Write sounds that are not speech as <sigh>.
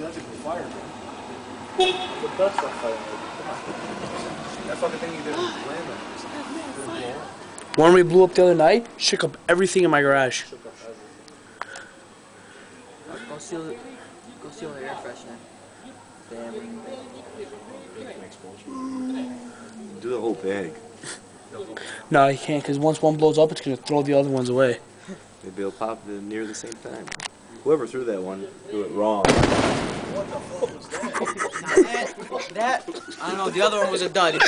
that's a good fire, man. The best on fire. That fucking thing you did with the <gasps> land One we blew up the other night, shook up everything in my garage. Shook up everything. Go seal it. Go seal the air freshener. Damn. Do the whole bag. No, he can't, because once one blows up, it's going to throw the other ones away. Maybe it'll pop near the same time. Whoever threw that one threw it wrong. That, I don't know. The other one was a dud.